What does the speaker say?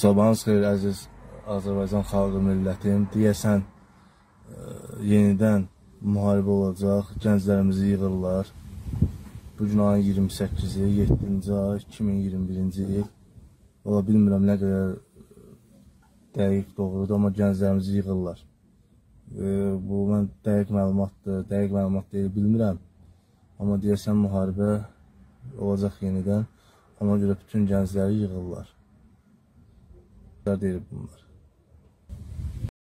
Sabahınız xeyir əziz Azərbaycan xalqı millətim. Deyəsən ə, yenidən müharibə olacaq. Gənclərimizi yığırlar. Bu gün ayın 28-i, 7-ci ay 2021-ci il. Ola bilmirəm nə qədər dəqiq doğrudur, amma gənclərimizi yığırlar. E, bu mən dəqiq məlumatdır, dəqiq məlumat deyil bilmirəm. Amma deyəsən müharibə olacaq yenidən. Ona görə bütün gəncləri yığırlar. Deyil bunlar.